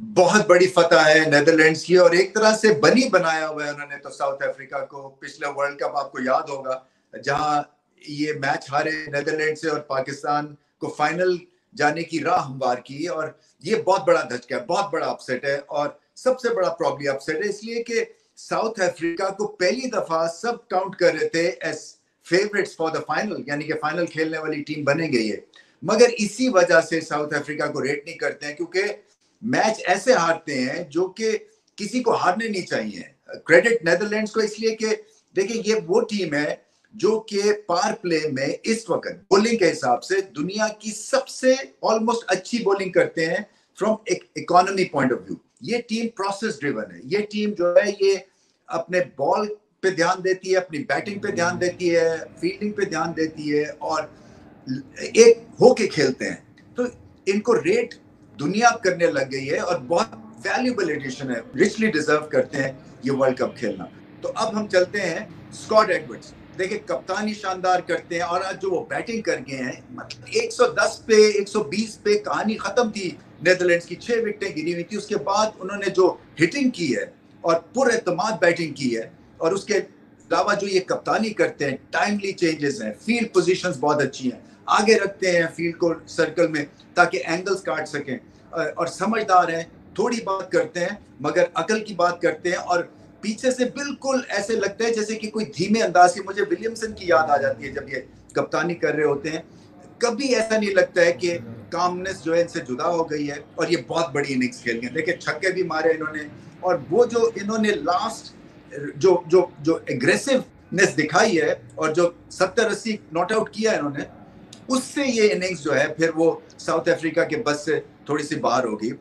बहुत बड़ी फतह है नेदरलैंड्स की और एक तरह से बनी, बनाया हुआ है उन्होंने तो साउथ अफ्रीका को। पिछले वर्ल्ड कप आपको याद होगा, जहाँ ये मैच हारे नेदरलैंड से और पाकिस्तान को फाइनल जाने की राह हमवार की और ये बहुत बड़ा धचका है, बहुत बड़ा अपसेट है और सबसे बड़ा प्रॉब्लम अपसेट है। इसलिए कि साउथ अफ्रीका को पहली दफ़ा सब काउंट कर रहे थे as favourites for the final यानी कि फाइनल खेलने वाली टीम बनेंगे ये। मगर इसी वजह से साउथ अफ्रीका को रेट नहीं करते हैं, क्योंकि मैच ऐसे हारते हैं जो कि किसी को हारने नहीं चाहिए। क्रेडिट नेदरलैंड्स को इसलिए कि देखिए, ये वो टीम है जो कि पार प्ले में इस वक्त बॉलिंग के हिसाब से दुनिया की सबसे ऑलमोस्ट अच्छी बॉलिंग करते हैं फ्रॉम एक इकोनॉमी पॉइंट ऑफ़ व्यू ये टीम प्रोसेस ड्रिवन है। ये टीम जो है, ये अपने बॉल पे ध्यान देती है, अपनी बैटिंग पे ध्यान देती है फील्डिंग पे ध्यान देती है और एक होके खेलते हैं। तो इनको रेट दुनिया करने लग गई है और बहुत वैल्यूबल एडिशन है। रिचली डिजर्व करते हैं ये वर्ल्ड कप खेलना। तो अब हम चलते हैं स्कॉट एडवर्ड्स देखिए, कप्तानी शानदार करते हैं और आज जो वो बैटिंग कर गए हैं मतलब 110 पे 120 पे कहानी खत्म थी। नेदरलैंड्स की छह विकेटें गिरी हुई थी। उसके बाद उन्होंने जो हिटिंग की है और पुर एतमाद बैटिंग की है और उसके अलावा जो ये कप्तानी करते हैं टाइमली चेंजेस हैं फ़ील्ड पोजीशंस बहुत अच्छी हैं। आगे रखते हैं फ़ील्ड को सर्कल में ताकि एंगल्स काट सकें। और समझदार हैं, थोड़ी बात करते हैं, मगर अकल की बात करते हैं और पीछे से बिल्कुल ऐसे लगता है जैसे कि कोई धीमे अंदाज की मुझे विलियमसन की याद आ जाती है जब ये कप्तानी कर रहे होते हैं। कभी ऐसा नहीं लगता है कि कामनेस जो है इनसे जुदा हो गई है और ये बहुत बड़ी इनिंग्स खेल गए देखिए, छक्के भी मारे इन्होंने और वो जो इन्होंने लास्ट जो जो जो एग्रेसिवनेस दिखाई है और जो सत्तर अस्सी नॉट आउट किया है इन्होंने उससे ये इनिंग्स जो है, फिर वो साउथ अफ्रीका के बस से थोड़ी सी बाहर होगी।